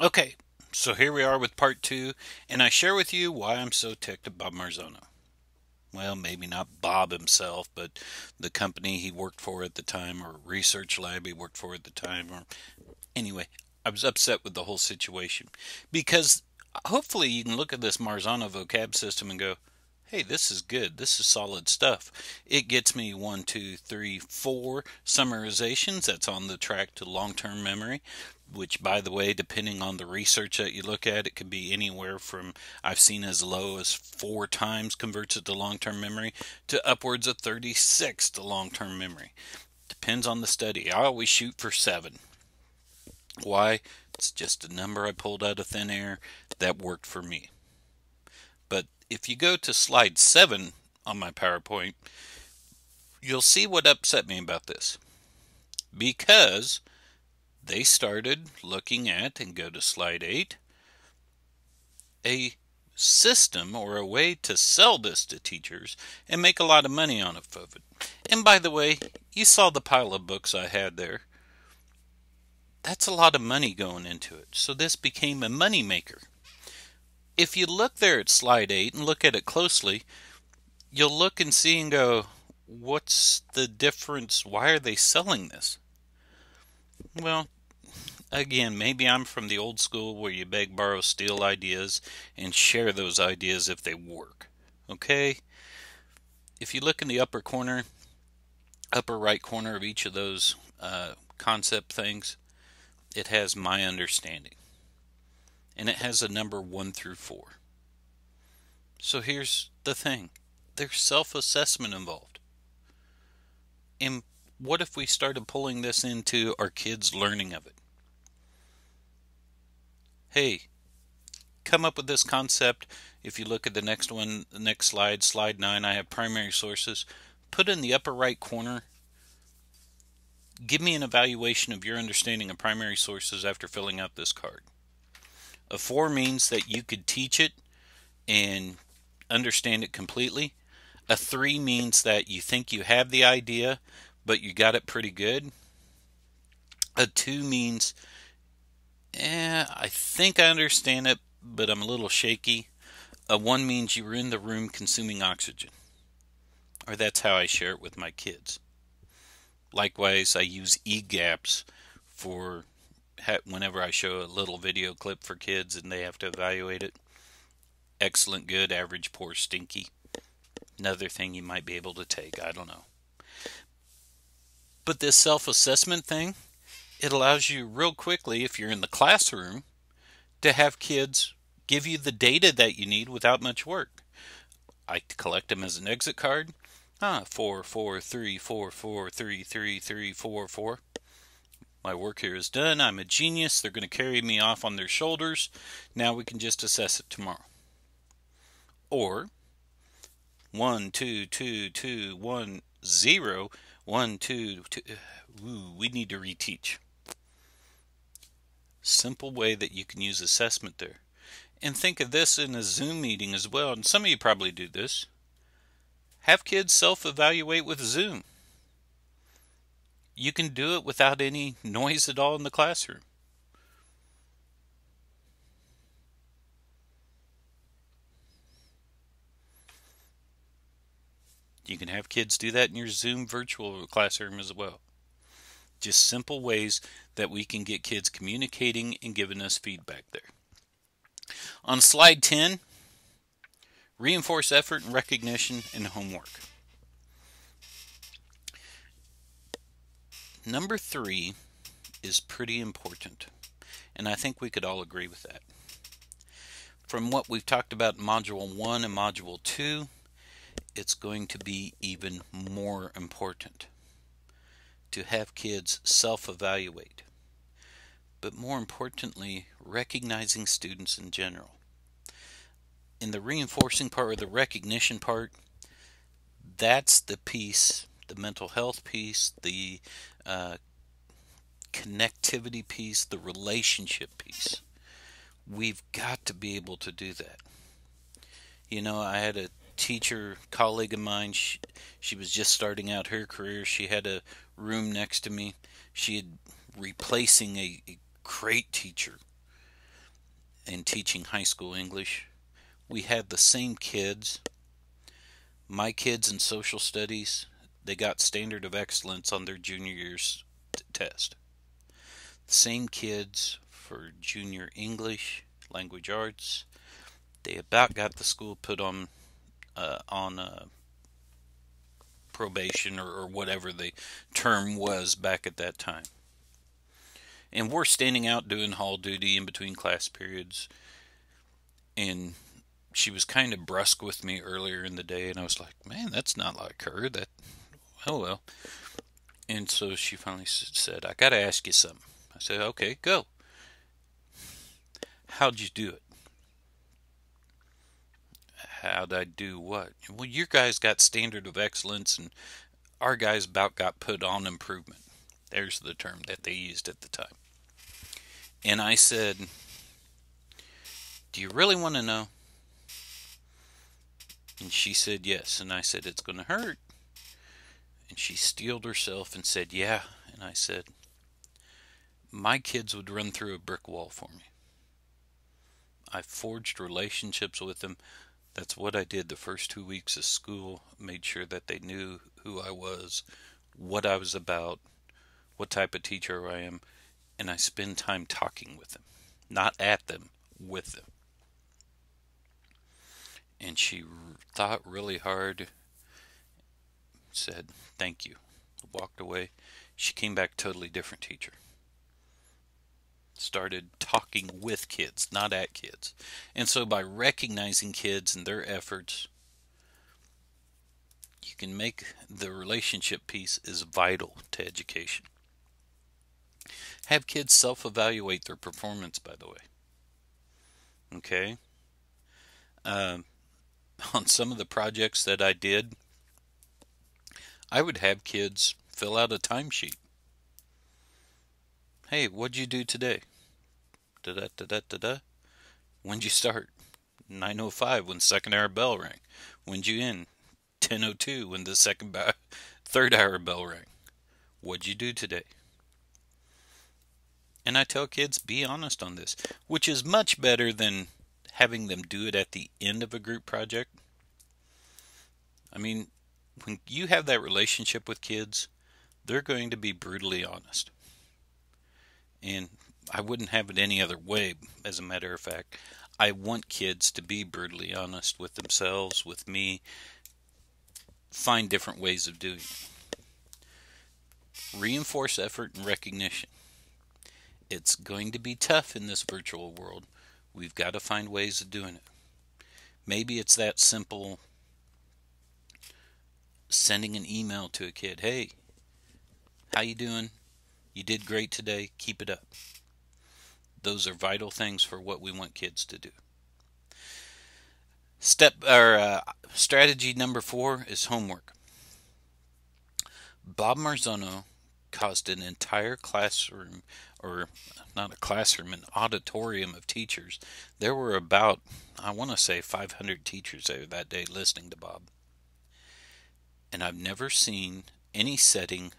Okay, so here we are with part two, and I share with you why I'm so ticked at Bob Marzano. Well, maybe not Bob himself, but the company he worked for at the time, or research lab he worked for at the time, or anyway, I was upset with the whole situation because hopefully you can look at this Marzano vocab system and go, hey, this is good. This is solid stuff. It gets me one, two, three, four summarizations. That's on the track to long term memory, which, by the way, depending on the research that you look at, it could be anywhere from I've seen as low as four times converts it to long term memory to upwards of 36 to long term memory. Depends on the study. I always shoot for seven. Why? It's just a number I pulled out of thin air that worked for me. But if you go to slide 7 on my PowerPoint, you'll see what upset me about this. Because they started looking at, and go to slide 8, a system or a way to sell this to teachers and make a lot of money on it. And by the way, you saw the pile of books I had there. That's a lot of money going into it. So this became a money maker. If you look there at slide 8 and look at it closely, you'll look and see and go, what's the difference? Why are they selling this? Well, again, maybe I'm from the old school where you beg, borrow, steal ideas and share those ideas if they work. Okay? If you look in the upper corner, upper right corner of each of those uh, concept things, it has my understanding. And it has a number 1 through 4. So here's the thing there's self assessment involved. And what if we started pulling this into our kids' learning of it? Hey, come up with this concept. If you look at the next one, the next slide, slide 9, I have primary sources. Put in the upper right corner Give me an evaluation of your understanding of primary sources after filling out this card. A 4 means that you could teach it and understand it completely. A 3 means that you think you have the idea, but you got it pretty good. A 2 means, eh, I think I understand it, but I'm a little shaky. A 1 means you were in the room consuming oxygen. Or that's how I share it with my kids. Likewise, I use eGAPS for whenever I show a little video clip for kids and they have to evaluate it. Excellent, good, average, poor, stinky. Another thing you might be able to take. I don't know. But this self assessment thing, it allows you real quickly, if you're in the classroom, to have kids give you the data that you need without much work. I collect them as an exit card. Ah, four, four, three, four, four, three, three, three, four, four. My work here is done. I'm a genius. They're going to carry me off on their shoulders. Now we can just assess it tomorrow. Or one, two, two, two, one, zero, one, two, two. Uh, ooh, we need to reteach. Simple way that you can use assessment there. And think of this in a Zoom meeting as well. And some of you probably do this. Have kids self evaluate with Zoom. You can do it without any noise at all in the classroom. You can have kids do that in your Zoom virtual classroom as well. Just simple ways that we can get kids communicating and giving us feedback there. On slide 10, Reinforce effort and recognition in homework. Number three is pretty important, and I think we could all agree with that. From what we've talked about in Module 1 and Module 2, it's going to be even more important to have kids self evaluate, but more importantly, recognizing students in general in the reinforcing part or the recognition part, that's the piece, the mental health piece, the uh, connectivity piece, the relationship piece. We've got to be able to do that. You know, I had a teacher colleague of mine. She, she was just starting out her career. She had a room next to me. She had replacing a, a great teacher and teaching high school English, we had the same kids. My kids in social studies, they got standard of excellence on their junior year's t- test. Same kids for junior English, language arts. They about got the school put on uh, on uh, probation or, or whatever the term was back at that time. And we're standing out doing hall duty in between class periods. And she was kind of brusque with me earlier in the day, and I was like, man, that's not like her. That, oh well. And so she finally said, I got to ask you something. I said, okay, go. How'd you do it? How'd I do what? Well, your guys got standard of excellence, and our guys about got put on improvement. There's the term that they used at the time. And I said, Do you really want to know? And she said, Yes. And I said, It's going to hurt. And she steeled herself and said, Yeah. And I said, My kids would run through a brick wall for me. I forged relationships with them that's what I did the first two weeks of school. Made sure that they knew who I was, what I was about, what type of teacher I am, and I spend time talking with them, not at them, with them. And she thought really hard, said, Thank you, walked away. She came back totally different teacher started talking with kids, not at kids. And so by recognizing kids and their efforts, you can make the relationship piece is vital to education. Have kids self evaluate their performance, by the way. Okay? Um, on some of the projects that I did, I would have kids fill out a timesheet. Hey, what'd you do today? Da da da da da da. When'd you start? 9:05 when second hour bell rang. When'd you end? 10:02 when the second ba- third hour bell rang. What'd you do today? And I tell kids be honest on this, which is much better than having them do it at the end of a group project. I mean, when you have that relationship with kids, they're going to be brutally honest and I wouldn't have it any other way, as a matter of fact. I want kids to be brutally honest with themselves, with me, find different ways of doing it. Reinforce effort and recognition. It's going to be tough in this virtual world. We've got to find ways of doing it. Maybe it's that simple sending an email to a kid, "Hey, how you doing? You did great today. Keep it up. Those are vital things for what we want kids to do. Step or uh, strategy number four is homework. Bob Marzano caused an entire classroom, or not a classroom, an auditorium of teachers. There were about, I want to say, 500 teachers there that day listening to Bob. And I've never seen any setting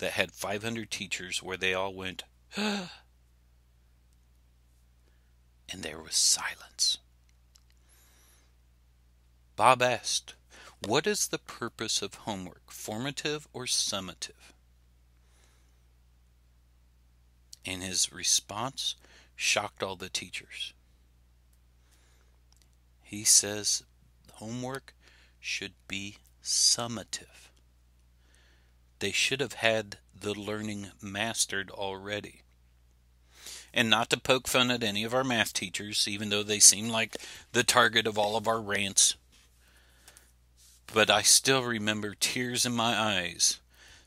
that had 500 teachers where they all went, and there was silence. Bob asked, What is the purpose of homework, formative or summative? And his response shocked all the teachers. He says homework should be summative. They should have had the learning mastered already. And not to poke fun at any of our math teachers, even though they seem like the target of all of our rants. But I still remember tears in my eyes,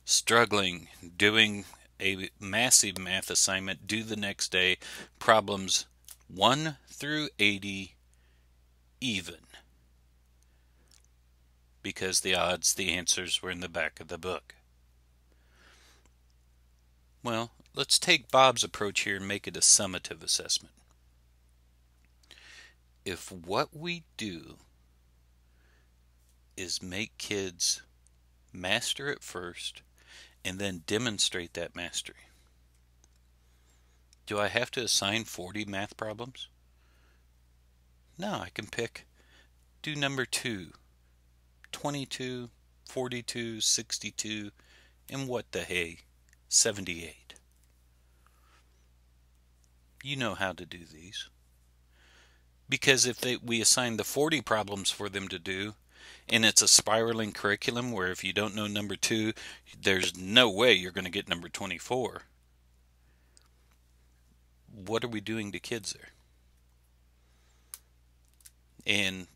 struggling, doing a massive math assignment due the next day, problems 1 through 80 even. Because the odds, the answers were in the back of the book. Well, let's take Bob's approach here and make it a summative assessment. If what we do is make kids master it first and then demonstrate that mastery, do I have to assign 40 math problems? No, I can pick, do number 2, 22, 42, 62, and what the hey, 78. You know how to do these. Because if they, we assign the 40 problems for them to do, and it's a spiraling curriculum where if you don't know number 2, there's no way you're going to get number 24. What are we doing to kids there? And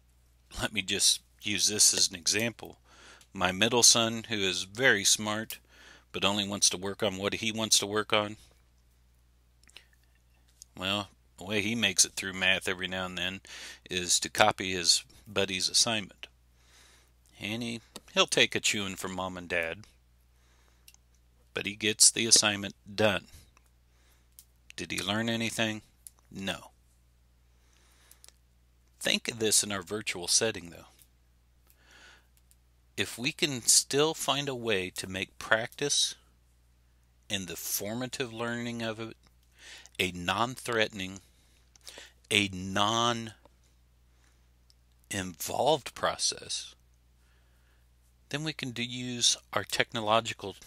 let me just use this as an example. My middle son, who is very smart, but only wants to work on what he wants to work on, well, the way he makes it through math every now and then is to copy his buddy's assignment. And he, he'll take a chewing from mom and dad, but he gets the assignment done. Did he learn anything? No. Think of this in our virtual setting, though. If we can still find a way to make practice and the formative learning of it a non threatening, a non involved process, then we can use our technological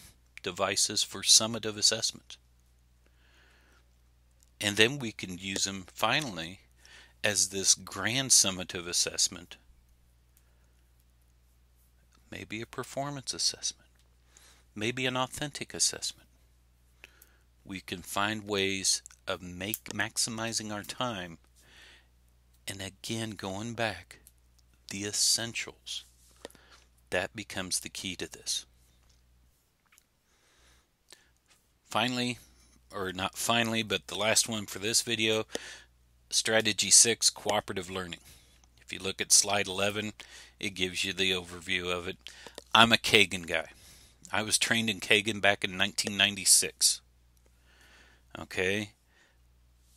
devices for summative assessment. And then we can use them finally as this grand summative assessment, maybe a performance assessment, maybe an authentic assessment. We can find ways of make maximizing our time and again going back the essentials that becomes the key to this finally or not finally but the last one for this video Strategy 6 Cooperative Learning. If you look at slide 11, it gives you the overview of it. I'm a Kagan guy. I was trained in Kagan back in 1996. Okay?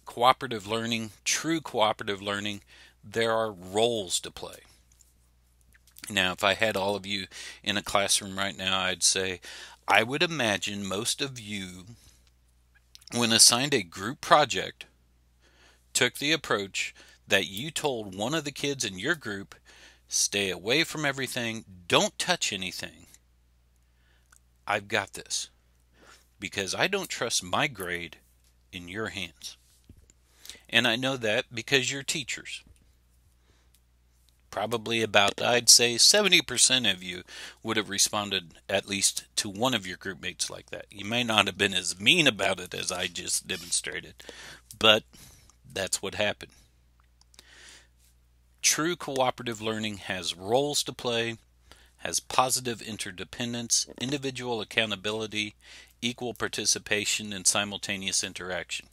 Cooperative learning, true cooperative learning, there are roles to play. Now, if I had all of you in a classroom right now, I'd say I would imagine most of you, when assigned a group project, took the approach that you told one of the kids in your group stay away from everything, don't touch anything. I've got this because I don't trust my grade in your hands. And I know that because you're teachers. Probably about, I'd say, 70% of you would have responded at least to one of your group mates like that. You may not have been as mean about it as I just demonstrated, but that's what happened. True cooperative learning has roles to play, has positive interdependence, individual accountability, equal participation, and simultaneous interaction.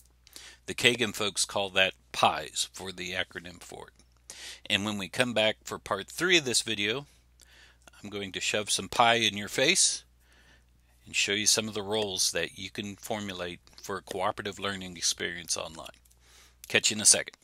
The Kagan folks call that PIES for the acronym for it. And when we come back for part three of this video, I'm going to shove some pie in your face and show you some of the roles that you can formulate for a cooperative learning experience online. Catch you in a second.